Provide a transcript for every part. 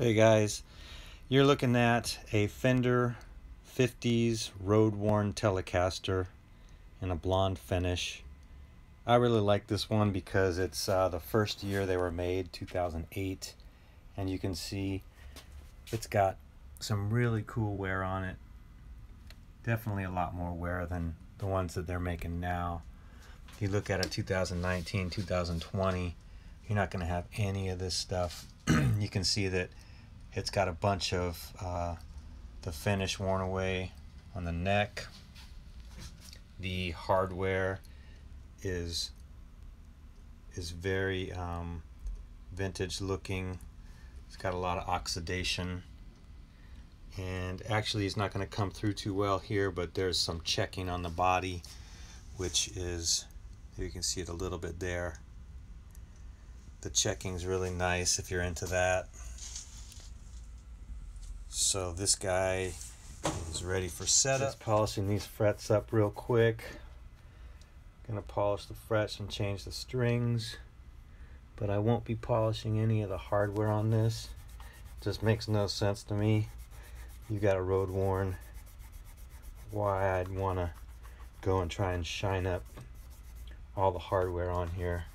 Hey guys, you're looking at a Fender 50s road worn Telecaster in a blonde finish. I really like this one because it's uh, the first year they were made, 2008, and you can see it's got some really cool wear on it. Definitely a lot more wear than the ones that they're making now. If you look at a 2019, 2020, you're not going to have any of this stuff. you can see that it's got a bunch of uh, the finish worn away on the neck. The hardware is is very um, vintage looking. It's got a lot of oxidation and actually it's not going to come through too well here but there's some checking on the body which is you can see it a little bit there the checking is really nice if you're into that so this guy is ready for setup. Just polishing these frets up real quick. Gonna polish the frets and change the strings. But I won't be polishing any of the hardware on this. Just makes no sense to me. You got a road worn. Why I'd wanna go and try and shine up all the hardware on here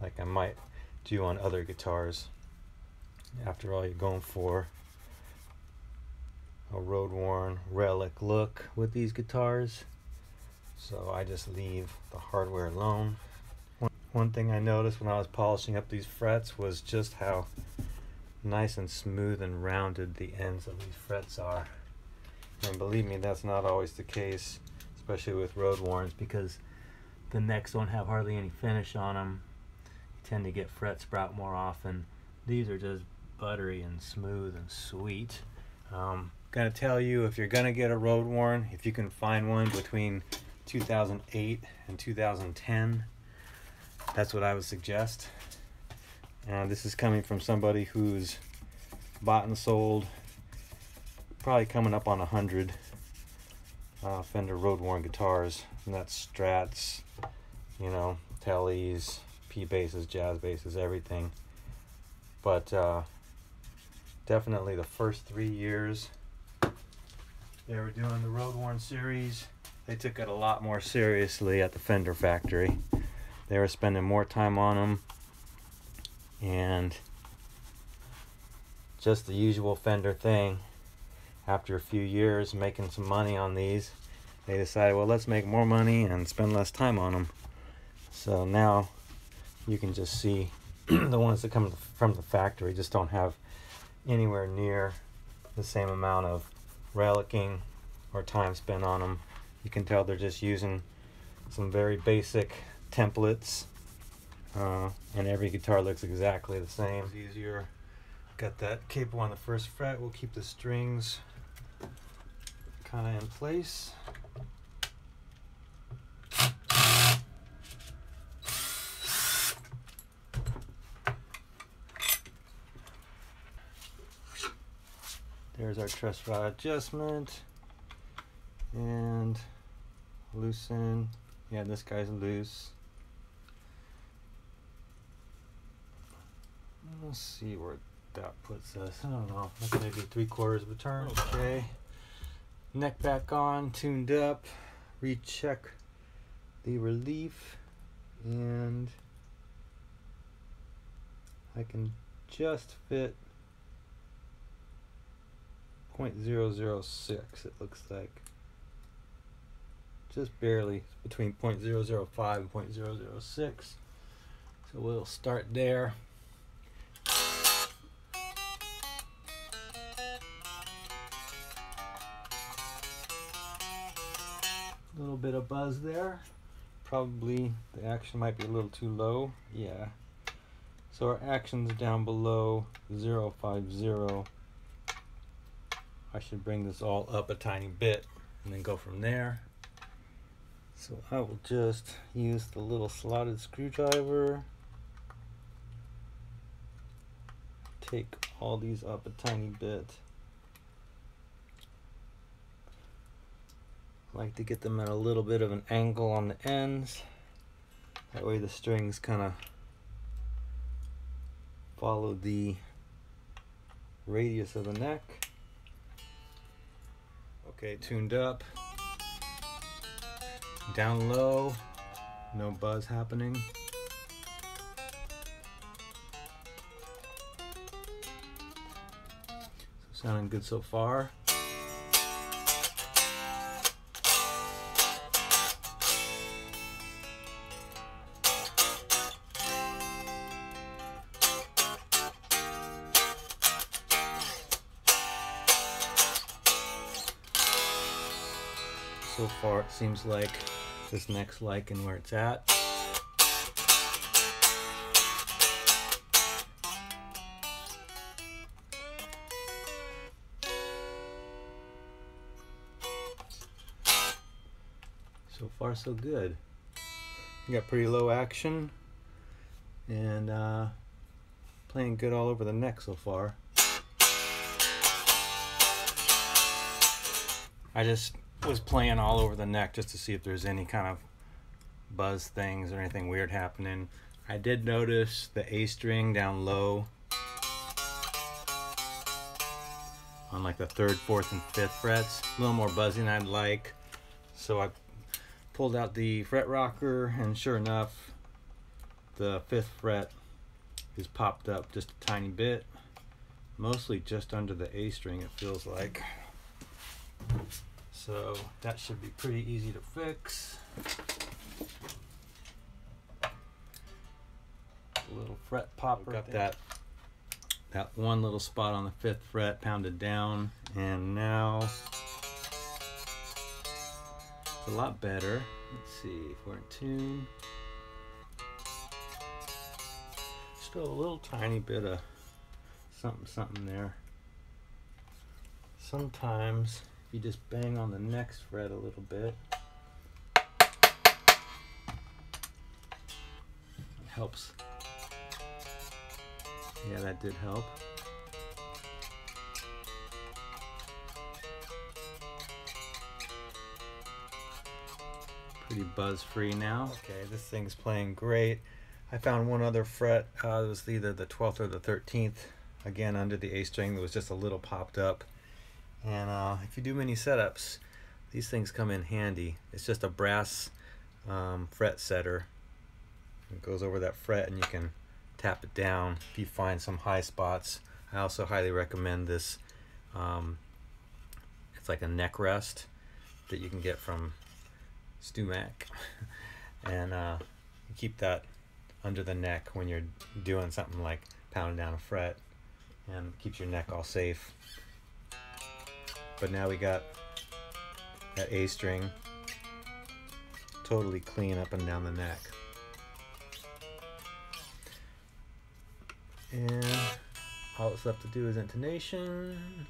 like I might do on other guitars. After all, you're going for a road worn relic look with these guitars. So I just leave the hardware alone. One, one thing I noticed when I was polishing up these frets was just how nice and smooth and rounded the ends of these frets are. And believe me that's not always the case especially with road worns because the necks don't have hardly any finish on them you tend to get fret sprout more often. These are just buttery and smooth and sweet. Um, gonna tell you if you're gonna get a road worn, if you can find one between 2008 and 2010, that's what I would suggest. And this is coming from somebody who's bought and sold probably coming up on a hundred uh, Fender road worn guitars, and that's Strats, you know, Tellies, P basses, jazz basses, everything. But uh, definitely the first three years they were doing the road worn series. They took it a lot more seriously at the fender factory. They were spending more time on them and just the usual fender thing. After a few years making some money on these they decided well let's make more money and spend less time on them so now you can just see the ones that come from the factory just don't have anywhere near the same amount of relicking or time spent on them. You can tell they're just using some very basic templates uh, and every guitar looks exactly the same. It's easier. Got that capo on the first fret. We'll keep the strings kind of in place. There's our truss rod adjustment. And loosen. Yeah this guy's loose. Let's see where that puts us. I don't know. That's maybe three quarters of a turn. Okay. Neck back on tuned up. Recheck the relief. And I can just fit 0.006 it looks like. Just barely between 0.005 and 0.006 so we'll start there. A little bit of buzz there. Probably the action might be a little too low. Yeah. So our action's down below 050 I should bring this all up a tiny bit and then go from there so I will just use the little slotted screwdriver. Take all these up a tiny bit. I like to get them at a little bit of an angle on the ends. That way the strings kind of follow the radius of the neck. Okay, tuned up. Down low, no buzz happening. So sounding good so far. So far it seems like this neck's liking where it's at. So far so good. got pretty low action and uh, playing good all over the neck so far. I just was playing all over the neck just to see if there's any kind of buzz things or anything weird happening. I did notice the A string down low on like the third, fourth, and fifth frets. A little more buzzing I'd like. So I pulled out the fret rocker and sure enough, the fifth fret is popped up just a tiny bit. Mostly just under the A string it feels like. So that should be pretty easy to fix. A little fret popper. Got that that one little spot on the fifth fret pounded down and now it's a lot better. Let's see if we're in tune. Still a little tiny bit of something something there. Sometimes you just bang on the next fret a little bit. It helps. Yeah, that did help. Pretty buzz free now. Okay, this thing's playing great. I found one other fret. Uh, it was either the 12th or the 13th. Again, under the A string that was just a little popped up. And uh, if you do many setups, these things come in handy. It's just a brass um, fret setter. It goes over that fret and you can tap it down if you find some high spots. I also highly recommend this. Um, it's like a neck rest that you can get from StewMac. and uh, you keep that under the neck when you're doing something like pounding down a fret and keeps your neck all safe but now we got that A string totally clean up and down the neck. And all that's left to do is intonation.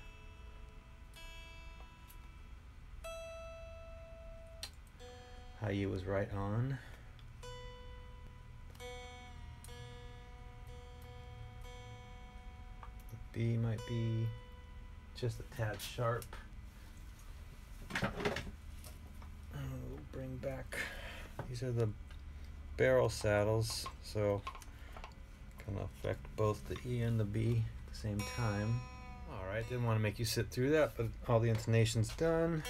Hi-U was right on. The B might be just a tad sharp. We'll bring back, these are the barrel saddles, so gonna affect both the E and the B at the same time. All right, didn't want to make you sit through that, but all the intonation's done.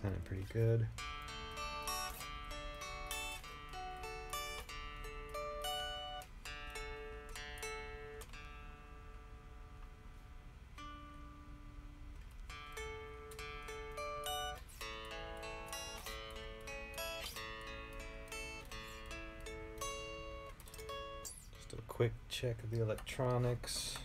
Sounded pretty good. Quick check of the electronics.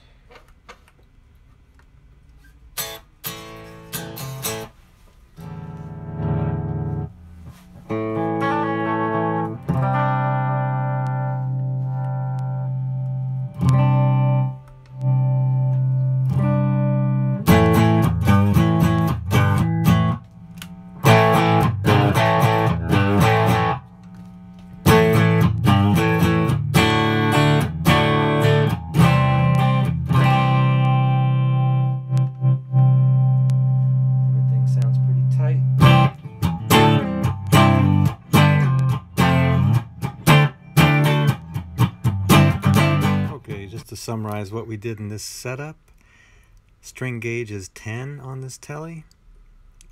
Summarize what we did in this setup, string gauge is 10 on this telly.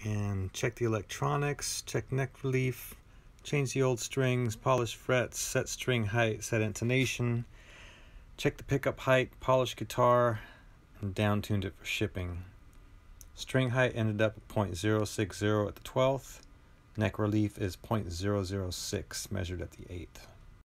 And check the electronics, check neck relief, change the old strings, polish frets, set string height, set intonation, check the pickup height, polish guitar, and down tuned it for shipping. String height ended up at 0.060 at the 12th. Neck relief is 0.006 measured at the 8th.